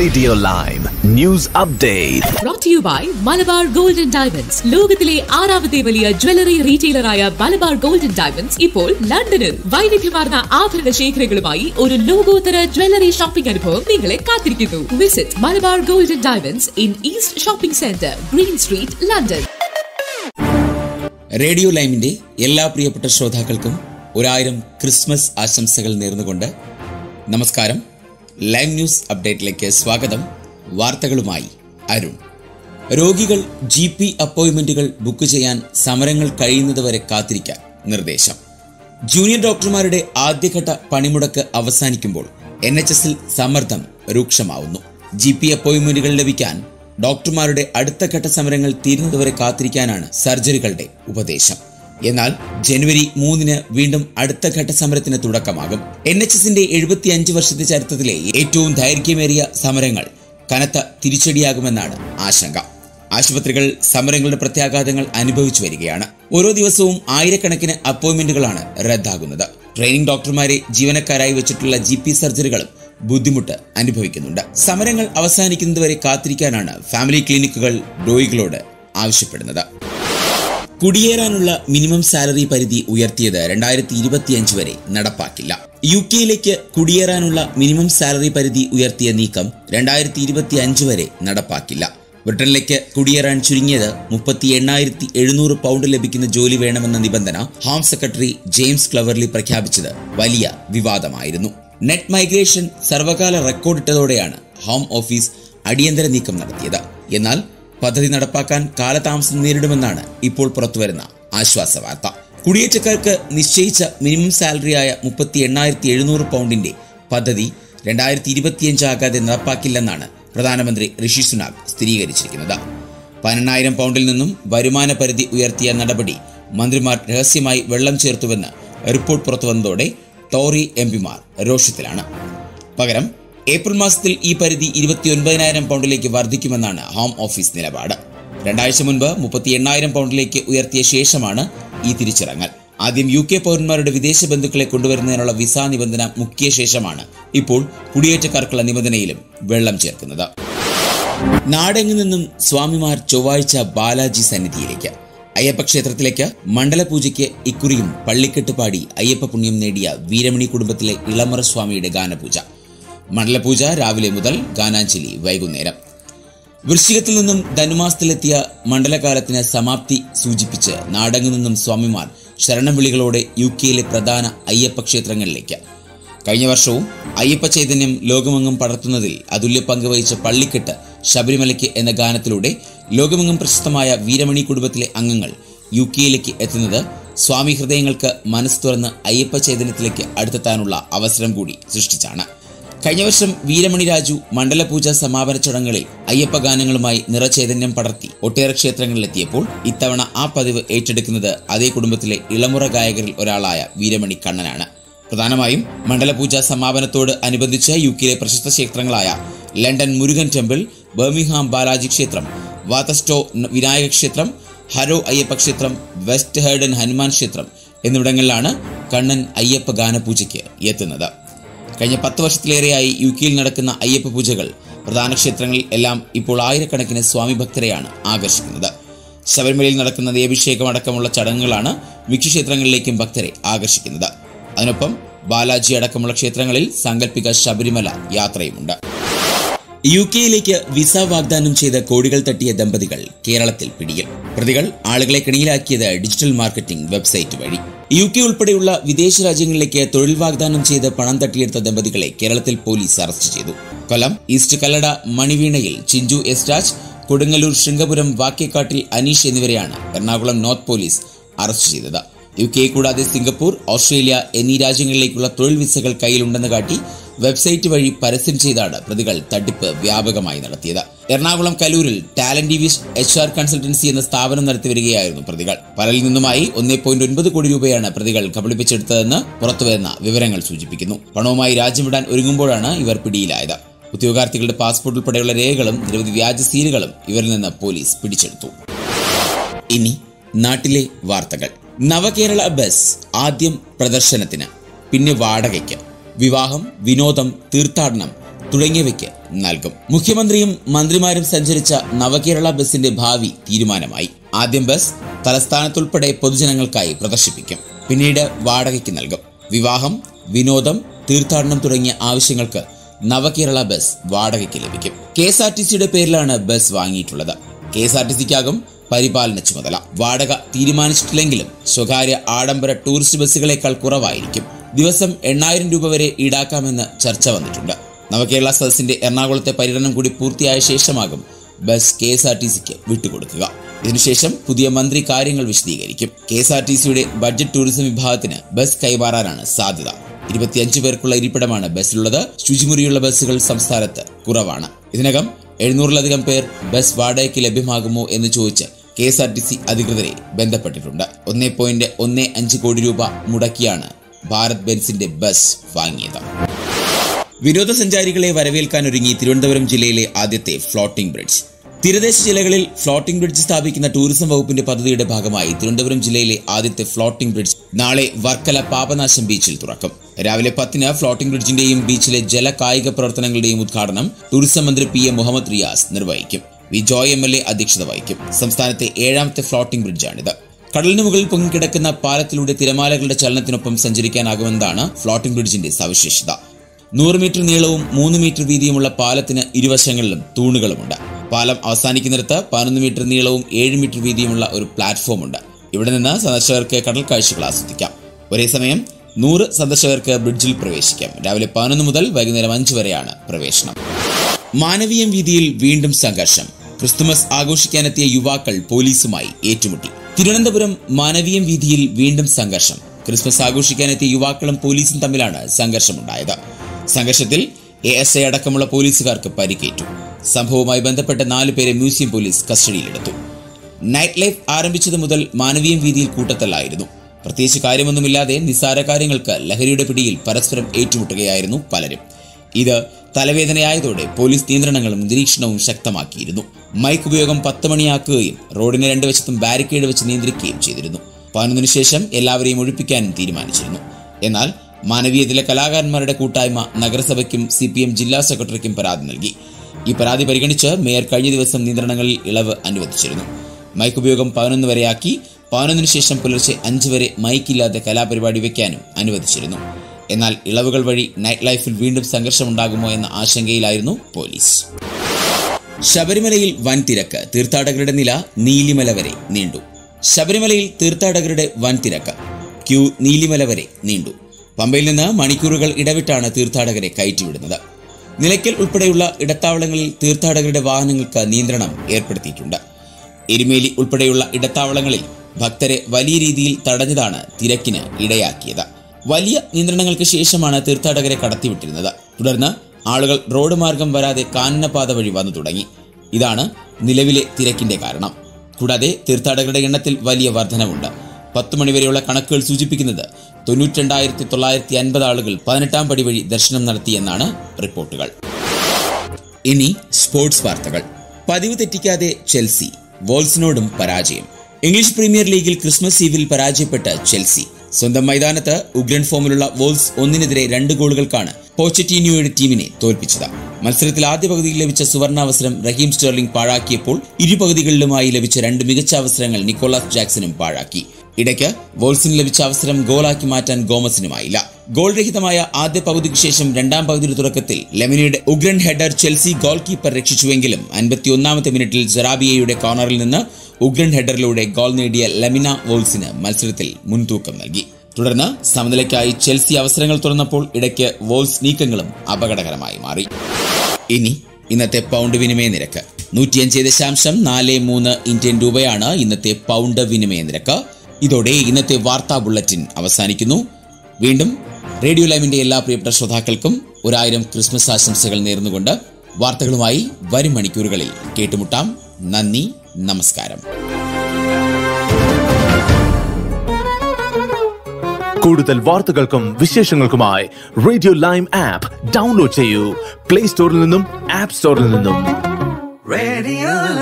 Radio live news update brought to you by Malabar Gold and Diamonds ലോകത്തിലെ ആറാമത്തെ വലിയ jewellery റീറ്റെയിലറായ Malabar Gold and Diamonds ഇപ്പോൾ ലണ്ടനിൽ വൈവിധ്യമാർന്ന ആഭരണ ശേഖരങ്ങളുമായി ഒരു ലോകോത്തര ജ്വല്ലറി ഷോപ്പിംഗ് അനുഭവം നിങ്ങളെ കാത്തിരിക്കുന്നു. Visit Malabar Gold and Diamonds in East Shopping Centre Green Street London Radio ലൈമിന്റെ എല്ലാ പ്രിയപ്പെട്ട ശ്രോതാക്കൾക്കും ഒരായിരം ക്രിസ്മസ് ആശംസകൾ നേർന്നുകൊണ്ട് നമസ്കാരം. ലൈവ് ന്യൂസ് അപ്ഡേറ്റിലേക്ക് സ്വാഗതം. വാർത്തകളുമായി അരുൺ. രോഗികൾ ജി പി അപ്പോയിന്റ്മെന്റുകൾ ബുക്ക് ചെയ്യാൻ സമരങ്ങൾ കഴിയുന്നതുവരെ കാത്തിരിക്കാൻ നിർദ്ദേശം. ജൂനിയർ ഡോക്ടർമാരുടെ ആദ്യഘട്ട പണിമുടക്ക് അവസാനിക്കുമ്പോൾ എൻ എച്ച് എസിൽ സമ്മർദ്ദം രൂക്ഷമാവുന്നു. ജി പി അപ്പോയിന്റ്മെന്റുകൾ ലഭിക്കാൻ ഡോക്ടർമാരുടെ അടുത്ത ഘട്ട സമരങ്ങൾ തീരുന്നതുവരെ കാത്തിരിക്കാനാണ് സർജറികളുടെ ഉപദേശം. എന്നാൽ ജനുവരി മൂന്നിന് വീണ്ടും അടുത്ത ഘട്ട സമരത്തിന് തുടക്കമാകും. എൻ എച്ച് എസിന്റെ എഴുപത്തിയഞ്ച് വർഷത്തെ ചരിത്രത്തിലെ ഏറ്റവും ദൈർഘ്യമേറിയ സമരങ്ങൾ കനത്ത തിരിച്ചടിയാകുമെന്നാണ് ആശങ്ക. ആശുപത്രികൾ സമരങ്ങളുടെ പ്രത്യാഘാതങ്ങൾ അനുഭവിച്ചു വരികയാണ്. ഓരോ ദിവസവും ആയിരക്കണക്കിന് അപ്പോയിന്റ്മെന്റുകളാണ് റദ്ദാകുന്നത്. ട്രെയിനിങ് ഡോക്ടർമാരെ ജീവനക്കാരായി വെച്ചിട്ടുള്ള ജി പി സർജറികളും ബുദ്ധിമുട്ട് അനുഭവിക്കുന്നുണ്ട്. സമരങ്ങൾ അവസാനിക്കുന്നതുവരെ കാത്തിരിക്കാനാണ് ഫാമിലി ക്ലിനിക്കുകൾ രോഗികളോട് ആവശ്യപ്പെടുന്നത്. കുടിയേറാനുള്ള മിനിമം സാലറി പരിധി ഉയർത്തിയത് രണ്ടായിരത്തി ഇരുപത്തിയഞ്ച് വരെ നടപ്പാക്കില്ല. യു കെയിലേക്ക് കുടിയേറാനുള്ള മിനിമം സാലറി പരിധി ഉയർത്തിയ നീക്കം രണ്ടായിരത്തി ഇരുപത്തി അഞ്ച് വരെ നടപ്പാക്കില്ല. ബ്രിട്ടനിലേക്ക് കുടിയേറാൻ ചുരുങ്ങിയത് മുപ്പത്തി എണ്ണായിരത്തി എഴുന്നൂറ് പൗണ്ട് ലഭിക്കുന്ന ജോലി വേണമെന്ന നിബന്ധന ഹോം സെക്രട്ടറി ജെയിംസ് ക്ലവർലി പ്രഖ്യാപിച്ചത് വലിയ വിവാദമായിരുന്നു. നെറ്റ് മൈഗ്രേഷൻ സർവകാല റെക്കോർഡിട്ടതോടെയാണ് ഹോം ഓഫീസ് അടിയന്തര നീക്കം നടത്തിയത്. എന്നാൽ പദ്ധതി നടപ്പാക്കാൻ കാലതാമസം നേരിടുമെന്നാണ് ഇപ്പോൾ പുറത്തുവരുന്ന ആശ്വാസ വാർത്ത കുടിയേറ്റക്കാർക്ക് നിശ്ചയിച്ച മിനിമം സാലറിയായ മുപ്പത്തി എണ്ണായിരത്തി എഴുന്നൂറ് പൗണ്ടിന്റെ പദ്ധതി രണ്ടായിരത്തി ഇരുപത്തിയഞ്ചാകാതെ നടപ്പാക്കില്ലെന്നാണ് പ്രധാനമന്ത്രി ഋഷി സുനാക് സ്ഥിരീകരിച്ചിരിക്കുന്നത്. പതിനെണ്ണായിരം പൗണ്ടിൽ നിന്നും വരുമാന പരിധി ഉയർത്തിയ നടപടി മന്ത്രിമാർ രഹസ്യമായി വെള്ളം ചേർത്തുവെന്ന് റിപ്പോർട്ട് പുറത്തുവന്നതോടെ ടോറി എം പിമാർ രോഷത്തിലാണ്. പകരം ഏപ്രിൽ മാസത്തിൽ ഈ പരിധി ഇരുപത്തിയൊൻപതിനായിരം പൗണ്ടിലേക്ക് വർദ്ധിക്കുമെന്നാണ് ഹോം ഓഫീസ് നിലപാട്. രണ്ടാഴ്ച മുൻപ് മുപ്പത്തി എണ്ണായിരം പൗണ്ടിലേക്ക് ഉയർത്തിയ ശേഷമാണ് ഈ തിരിച്ചിറങ്ങൽ. ആദ്യം യു കെ പൗരന്മാരുടെ വിദേശ ബന്ധുക്കളെ കൊണ്ടുവരുന്നതിനുള്ള വിസ നിബന്ധന മുക്കിയ ശേഷമാണ് ഇപ്പോൾ കുടിയേറ്റക്കാർക്കുള്ള നിബന്ധനയിലും വെള്ളം ചേർക്കുന്നത്. നാടെങ്ങു നിന്നും സ്വാമിമാർ ചൊവ്വാഴ്ച ബാലാജി സന്നിധിയിലേക്ക്. അയ്യപ്പ ക്ഷേത്രത്തിലേക്ക് മണ്ഡലപൂജയ്ക്ക് ഇക്കുറിയും പള്ളിക്കെട്ട് പാടി അയ്യപ്പ പുണ്യം നേടിയ വീരമണി കുടുംബത്തിലെ ഇളമറ സ്വാമിയുടെ ഗാനപൂജ. മണ്ഡലപൂജ രാവിലെ മുതൽ ഗാനാഞ്ജലി വൈകുന്നേരം. വൃശ്ചികത്തിൽ നിന്നും ധനുമാസത്തിലെത്തിയ മണ്ഡലകാലത്തിന് സമാപ്തി സൂചിപ്പിച്ച് നാടങ്ങു നിന്നും സ്വാമിമാർ ശരണം വിളികളോടെ യു കെയിലെ പ്രധാന അയ്യപ്പ ക്ഷേത്രങ്ങളിലേക്ക്. കഴിഞ്ഞ വർഷവും അയ്യപ്പ ചൈതന്യം ലോകമെങ്ങും പടർത്തുന്നതിൽ അതുല്യ പങ്കുവഹിച്ച പള്ളിക്കെട്ട് ശബരിമലയ്ക്ക് എന്ന ഗാനത്തിലൂടെ ലോകമെങ്ങും പ്രശസ്തമായ വീരമണി കുടുംബത്തിലെ അംഗങ്ങൾ യു കെയിലേക്ക് എത്തുന്നത് സ്വാമി ഹൃദയങ്ങൾക്ക് മനസ്സ് തുറന്ന് അയ്യപ്പ ചൈതന്യത്തിലേക്ക് അടുത്തെത്താനുള്ള അവസരം കൂടി സൃഷ്ടിച്ചാണ്. കഴിഞ്ഞ വർഷം വീരമണി രാജു മണ്ഡലപൂജ സമാപന ചടങ്ങുകളിൽ അയ്യപ്പ ഗാനങ്ങളുമായി നിറചൈതന്യം പടർത്തി ഒട്ടേറെ ക്ഷേത്രങ്ങളിലെത്തിയപ്പോൾ ഇത്തവണ ആ പതിവ് ഏറ്റെടുക്കുന്നത് അതേ കുടുംബത്തിലെ ഇളമുറ ഗായകരിൽ ഒരാളായ വീരമണി കണ്ണനാണ്. പ്രധാനമായും മണ്ഡലപൂജ സമാപനത്തോട് അനുബന്ധിച്ച് യു കെയിലെ പ്രശസ്ത ക്ഷേത്രങ്ങളായ London Murugan temple Birmingham Balaji ക്ഷേത്രം വാതസ്റ്റോ വിനായക ക്ഷേത്രം ഹരോ അയ്യപ്പ ക്ഷേത്രം വെസ്റ്റ് ഹേർഡൻ ഹനുമാൻ ക്ഷേത്രം എന്നിവിടങ്ങളിലാണ് കണ്ണൻ അയ്യപ്പ ഗാനപൂജയ്ക്ക് എത്തുന്നത്. കഴിഞ്ഞ പത്ത് വർഷത്തിലേറെയായി യു കെയിൽ നടക്കുന്ന അയ്യപ്പ പൂജകൾ പ്രധാന ക്ഷേത്രങ്ങളിൽ എല്ലാം ഇപ്പോൾ ആയിരക്കണക്കിന് സ്വാമി ഭക്തരെയാണ് ആകർഷിക്കുന്നത്. ശബരിമലയിൽ നടക്കുന്ന ദേവിഷേകം അടക്കമുള്ള ചടങ്ങുകളാണ് മിക്ക ക്ഷേത്രങ്ങളിലേക്കും ഭക്തരെ ആകർഷിക്കുന്നത്. അതിനൊപ്പം ബാലാജി അടക്കമുള്ള ക്ഷേത്രങ്ങളിൽ സാങ്കല്പിക ശബരിമല യാത്രയുമുണ്ട്. യു കെയിലേക്ക് വിസ വാഗ്ദാനം ചെയ്ത കോടികൾ തട്ടിയ ദമ്പതികൾ കേരളത്തിൽ പിടിയിൽ. പ്രതികൾ ആളുകളെ കെണിയിലാക്കിയത് ഡിജിറ്റൽ മാർക്കറ്റിംഗ് വെബ്സൈറ്റ് വഴി. യു കെ ഉൾപ്പെടെയുള്ള വിദേശ രാജ്യങ്ങളിലേക്ക് തൊഴിൽ വാഗ്ദാനം ചെയ്ത് പണം തട്ടിയെടുത്ത ദമ്പതികളെ കേരളത്തിൽ പോലീസ് അറസ്റ്റ് ചെയ്തു. കൊല്ലം ഈസ്റ്റ് കല്ലട മണിവീണയിൽ ചിഞ്ചു എസ്റ്റാജ് കൊടുങ്ങല്ലൂർ ശൃംഗപുരം വാക്കേക്കാട്ടിൽ അനീഷ് എന്നിവരെയാണ് എറണാകുളം നോർത്ത് പോലീസ് അറസ്റ്റ് ചെയ്തത്. യു കെ കൂടാതെ സിംഗപ്പൂർ ഓസ്ട്രേലിയ എന്നീ രാജ്യങ്ങളിലേക്കുള്ള തൊഴിൽ വിസകൾ കയ്യിലുണ്ടെന്ന് കാട്ടി വെബ്സൈറ്റ് വഴി പരസ്യം ചെയ്താണ് പ്രതികൾ തട്ടിപ്പ് വ്യാപകമായി നടത്തിയത്. എറണാകുളം കലൂരിൽ ടാലന്റ് ഡിവിസ് എച്ച് ആർ കൺസൾട്ടൻസി എന്ന സ്ഥാപനം നടത്തിവരികയായിരുന്നു പ്രതികൾ. പലരിൽ നിന്നുമായി ഒന്നേ പോയിന്റ് ഒൻപത് കോടി രൂപയാണ് പ്രതികൾ കബളിപ്പിച്ചെടുത്തതെന്ന് പുറത്തുവരുന്ന വിവരങ്ങൾ സൂചിപ്പിക്കുന്നു. പണവുമായി രാജ്യം വിടാൻ ഒരുങ്ങുമ്പോഴാണ് ഇവർ പിടിയിലായത്. ഉദ്യോഗാർത്ഥികളുടെ പാസ്പോർട്ട് ഉൾപ്പെടെയുള്ള രേഖകളും നിരവധി വ്യാജ സീലുകളും ഇവരിൽ നിന്ന് പോലീസ് പിടിച്ചെടുത്തു. ഇനി നാട്ടിലെ വാർത്തകൾ. നവകേരള ബസ് ആദ്യം പ്രദർശനത്തിന് പിന്നെ വാടകയ്ക്ക്. വിവാഹം വിനോദം തീർത്ഥാടനം തുടങ്ങിയവയ്ക്ക് നൽകും. മുഖ്യമന്ത്രിയും മന്ത്രിമാരും സഞ്ചരിച്ച നവകേരള ബസിന്റെ ഭാവി തീരുമാനമായി. ആദ്യം ബസ് തലസ്ഥാനത്തുൾപ്പെടെ പൊതുജനങ്ങൾക്കായി പ്രദർശിപ്പിക്കും. പിന്നീട് വാടകയ്ക്ക് നൽകും. വിവാഹം വിനോദം തീർത്ഥാടനം തുടങ്ങിയ ആവശ്യങ്ങൾക്ക് നവകേരള ബസ് വാടകയ്ക്ക് ലഭിക്കും. കെ എസ് ആർ ടി സിയുടെ പേരിലാണ് ബസ് വാങ്ങിയിട്ടുള്ളത്. കെ എസ് ആർ ടി സിക്കാകും പരിപാലന ചുമതല. വാടക തീരുമാനിച്ചിട്ടില്ലെങ്കിലും സ്വകാര്യ ആഡംബര ടൂറിസ്റ്റ് ബസ്സുകളേക്കാൾ കുറവായിരിക്കും. ദിവസം എണ്ണായിരം രൂപ വരെ ഈടാക്കാമെന്ന് ചർച്ച വന്നിട്ടുണ്ട്. നവകേരള സദസ്സിന്റെ എറണാകുളത്തെ പര്യടനം കൂടി പൂർത്തിയായ ശേഷമാകും bus K S R T സിക്ക് വിട്ടുകൊടുക്കുക. ഇതിനുശേഷം പുതിയ മന്ത്രി കാര്യങ്ങൾ വിശദീകരിക്കും. കെ എസ് ആർ ടി സിയുടെ ബഡ്ജറ്റ് ടൂറിസം വിഭാഗത്തിന് ബസ് കൈമാറാനാണ് സാധ്യത. ഇരുപത്തിയഞ്ച് പേർക്കുള്ള ഇരിപ്പിടമാണ് ബസ്സിലുള്ളത്. ശുചിമുറിയുള്ള ബസ്സുകൾ സംസ്ഥാനത്ത് കുറവാണ്. ഇതിനകം എഴുന്നൂറിലധികം പേർ ബസ് വാടകയ്ക്ക് ലഭ്യമാകുമോ എന്ന് ചോദിച്ച് K S R T C അധികൃതരെ ബന്ധപ്പെട്ടിട്ടുണ്ട്. ഒന്നേ പോയിന്റ് ഒന്നേ അഞ്ച് കോടി രൂപ മുടക്കിയാണ് ഭാരത് ബെൻസിന്റെ ബസ് വാങ്ങിയത്. വിനോദസഞ്ചാരികളെ വരവേൽക്കാൻ ഒരുങ്ങി തിരുവനന്തപുരം ജില്ലയിലെ ആദ്യത്തെ ഫ്ലോട്ടിംഗ് ബ്രിഡ്ജ്. തീരദേശ ജില്ലകളിൽ ഫ്ലോട്ടിംഗ് ബ്രിഡ്ജ് സ്ഥാപിക്കുന്ന ടൂറിസം വകുപ്പിന്റെ പദ്ധതിയുടെ ഭാഗമായി തിരുവനന്തപുരം ജില്ലയിലെ ആദ്യത്തെ ഫ്ലോട്ടിംഗ് ബ്രിഡ്ജ് നാളെ വർക്കല പാപനാശം ബീച്ചിൽ തുറക്കും. രാവിലെ പത്തിന് ഫ്ലോട്ടിംഗ് ബ്രിഡ്ജിന്റെയും ബീച്ചിലെ ജല കായിക പ്രവർത്തനങ്ങളുടെയും ഉദ്ഘാടനം ടൂറിസം മന്ത്രി പി എ മുഹമ്മദ് റിയാസ് നിർവഹിക്കും. V Joy M L A അധ്യക്ഷത വഹിക്കും. സംസ്ഥാനത്തെ ഏഴാമത്തെ ഫ്ലോട്ടിംഗ് ബ്രിഡ്ജാണിത്. കടലിന് മുകളിൽ പൊങ്ങിക്കിടക്കുന്ന പാലത്തിലൂടെ തിരമാലകളുടെ ചലനത്തിനൊപ്പം സഞ്ചരിക്കാനാകുമെന്നതാണ് ഫ്ലോട്ടിംഗ് ബ്രിഡ്ജിന്റെ സവിശേഷത. നൂറ് മീറ്റർ നീളവും മൂന്ന് മീറ്റർ വീതിയുമുള്ള പാലത്തിന് ഇരുവശങ്ങളിലും തൂണുകളുമുണ്ട്. പാലം അവസാനിക്കുന്നിടത്ത് പതിനൊന്ന് മീറ്റർ നീളവും ഏഴ് മീറ്റർ വീതിയുമുള്ള ഒരു പ്ലാറ്റ്ഫോം ഉണ്ട് ഇവിടെ നിന്ന് സന്ദർശകർക്ക് കടൽ കാഴ്ചകൾ ആസ്വദിക്കാം. ഒരേ സമയം നൂറ് സന്ദർശകർക്ക് ബ്രിഡ്ജിൽ പ്രവേശിക്കാം. രാവിലെ പതിനൊന്ന് മുതൽ വൈകുന്നേരം അഞ്ച് വരെയാണ് പ്രവേശനം. മാനവീയം വീതിയിൽ വീണ്ടും സംഘർഷം. ക്രിസ്തുമസ് ആഘോഷിക്കാനെത്തിയ യുവാക്കൾ പോലീസുമായി ഏറ്റുമുട്ടി. തിരുവനന്തപുരം മാനവീയം വീതിയിൽ വീണ്ടും സംഘർഷം. ക്രിസ്മസ് ആഘോഷിക്കാനെത്തിയ യുവാക്കളും പോലീസും തമ്മിലാണ് സംഘർഷമുണ്ടായത്. സംഘർഷത്തിൽ എ എസ് ഐ അടക്കമുള്ള പോലീസുകാർക്ക് പരിക്കേറ്റു. സംഭവവുമായി ബന്ധപ്പെട്ട നാലു പേരെ മ്യൂസിയം പോലീസ് കസ്റ്റഡിയിലെടുത്തു. നൈറ്റ് ലൈഫ് ആരംഭിച്ചതു മുതൽ മാനവീയം വീതിയിൽ കൂട്ടത്തല്ലായിരുന്നു. പ്രത്യേകിച്ച് കാര്യമൊന്നുമില്ലാതെ നിസ്സാര കാര്യങ്ങൾക്ക് ലഹരിയുടെ പിടിയിൽ പരസ്പരം ഏറ്റുമുട്ടുകയായിരുന്നു പലരും. ഇത് തലവേദനയായതോടെ പോലീസ് നിയന്ത്രണങ്ങളും നിരീക്ഷണവും ശക്തമാക്കിയിരുന്നു. മൈക്ക് ഉപയോഗം പത്ത് മണിയാക്കുകയും റോഡിന് രണ്ടു വശത്തും ബാരിക്കേഡ് വെച്ച് നിയന്ത്രിക്കുകയും ചെയ്തിരുന്നു. പതിനൊന്നിനു ശേഷം എല്ലാവരെയും ഒഴിപ്പിക്കാനും തീരുമാനിച്ചിരുന്നു. എന്നാൽ മാനവീയത്തിലെ കലാകാരന്മാരുടെ കൂട്ടായ്മ നഗരസഭയ്ക്കും സി പി എം ജില്ലാ സെക്രട്ടറിക്കും പരാതി നൽകി. ഈ പരാതി പരിഗണിച്ച് മേയർ കഴിഞ്ഞ ദിവസം നിയന്ത്രണങ്ങളിൽ ഇളവ് അനുവദിച്ചിരുന്നു. മൈക്ക് ഉപയോഗം പതിനൊന്ന് വരെയാക്കി പതിനൊന്നിനു ശേഷം പുലർച്ചെ അഞ്ച് വരെ മൈക്കില്ലാതെ കലാപരിപാടി വയ്ക്കാനും അനുവദിച്ചിരുന്നു. എന്നാൽ ഇളവുകൾ വഴി നൈറ്റ് ലൈഫിൽ വീണ്ടും സംഘർഷമുണ്ടാകുമോ എന്ന ആശങ്കയിലായിരുന്നു പോലീസ്. ശബരിമലയിൽ വൻ തിരക്ക് തീർത്ഥാടകരുടെ നില നീലിമല വരെ നീണ്ടു. ശബരിമലയിൽ തീർത്ഥാടകരുടെ വൻ തിരക്ക് ക്യൂ നീലിമല വരെ നീണ്ടു. പമ്പയിൽ നിന്ന് മണിക്കൂറുകൾ ഇടവിട്ടാണ് തീർത്ഥാടകരെ കയറ്റിവിടുന്നത്. നിലയ്ക്കൽ ഉൾപ്പെടെയുള്ള ഇടത്താവളങ്ങളിൽ തീർത്ഥാടകരുടെ വാഹനങ്ങൾക്ക് നിയന്ത്രണം ഏർപ്പെടുത്തിയിട്ടുണ്ട്. എരുമേലി ഉൾപ്പെടെയുള്ള ഇടത്താവളങ്ങളിൽ ഭക്തരെ വലിയ രീതിയിൽ തടഞ്ഞതാണ് തിരക്കിന് ഇടയാക്കിയത്. വലിയ നിയന്ത്രണങ്ങൾക്ക് ശേഷമാണ് തീർത്ഥാടകരെ കടത്തിവിട്ടിരുന്നത്. തുടർന്ന് ആളുകൾ റോഡ് മാർഗം വരാതെ കാനനപാത വഴി വന്നു തുടങ്ങി. ഇതാണ് നിലവിലെ തിരക്കിന്റെ കാരണം. കൂടാതെ തീർത്ഥാടകരുടെ എണ്ണത്തിൽ വലിയ വർധനവുണ്ട്. പത്ത് മണിവരെയുള്ള കണക്കുകൾ സൂചിപ്പിക്കുന്നത് തൊണ്ണൂറ്റിരണ്ടായിരത്തി തൊള്ളായിരത്തി അൻപത് ആളുകൾ പതിനെട്ടാം പടി വഴി ദർശനം നടത്തിയെന്നാണ് റിപ്പോർട്ടുകൾ. ഇനി സ്പോർട്സ് വാർത്തകൾ. പതിവ് തെറ്റിക്കാതെ ചെൽസി വോൾസിനോടും പരാജയം. ഇംഗ്ലീഷ് പ്രീമിയർ ലീഗിൽ ക്രിസ്മസ് ഈവിൽ പരാജയപ്പെട്ട ചെൽസി. സ്വന്തം മൈതാനത്ത് ഉഗ്രൻ ഫോമിലുള്ള വോൾസ് ഒന്നിനെതിരെ രണ്ട് ഗോളുകൾക്കാണ് പോച്ചറ്റീനിയോയുടെ ടീമിനെ തോൽപ്പിച്ചത്. മത്സരത്തിൽ ആദ്യ പകുതിയിൽ ലഭിച്ച സുവർണാവസരം റഹീം സ്റ്റെർലിംഗ് പാഴാക്കിയപ്പോൾ ഇരുപകുതികളിലുമായി ലഭിച്ച രണ്ട് മികച്ച അവസരങ്ങൾ നിക്കോളാസ് ജാക്സനും പാഴാക്കി. ഇടയ്ക്ക് വോൾസിന് ലഭിച്ച അവസരം ഗോളാക്കി മാറ്റാൻ ഗോമസിനുമായില്ല. ഗോൾ രഹിതമായ ആദ്യ പകുതിക്ക് ശേഷം രണ്ടാം പകുതിയുടെ തുടക്കത്തിൽ ലെമിനിയുടെ ഉഗ്രൻ ഹെഡർ ചെൽസി ഗോൾ കീപ്പർ രക്ഷിച്ചുവെങ്കിലും അൻപത്തിയൊന്നാമത്തെ മിനിറ്റിൽ ജറാബിയയുടെ കോർണറിൽ നിന്ന് ഉഗ്രൻ ഹെഡറിലൂടെ ഗോൾ നേടിയ ലെമിന വോൾസിന് മത്സരത്തിൽ മുൻതൂക്കം നൽകി. തുടർന്ന് സമനിലയ്ക്കായി ചെൽസി അവസരങ്ങൾ തുറന്നപ്പോൾ ഇടയ്ക്ക് വോൾസ് നീക്കങ്ങളും അപകടകരമായി മാറി. ഇനി ഇന്നത്തെ പൗണ്ട് വിനിമയ നിരക്ക്. നൂറ്റിയഞ്ച് ദശാംശം നാല് മൂന്ന് ഇന്ത്യൻ രൂപയാണ് ഇന്നത്തെ പൗണ്ട് വിനിമയ നിരക്ക്. ഇതോടെ ഇന്നത്തെ വാർത്താ ബുള്ളറ്റിൻ അവസാനിക്കുന്നു. വീണ്ടും റേഡിയോ ലൈവിന്റെ എല്ലാ പ്രിയപ്പെട്ട ശ്രോതാക്കൾക്കും ഒരായിരം ക്രിസ്മസ് ആശംസകൾ നേർന്നുകൊണ്ട് വാർത്തകളുമായി വരും മണിക്കൂറുകളിൽ കേട്ടുമുട്ടാം. നന്ദി നമസ്കാരം. കൂടുതൽ വാർത്തകൾക്കും വിശേഷങ്ങൾക്കുമായി റേഡിയോ ലൈം ആപ്പ് ഡൗൺലോഡ് ചെയ്യൂ. പ്ലേ സ്റ്റോറിൽ നിന്നും ആപ്പ് സ്റ്റോറിൽ നിന്നും. Radio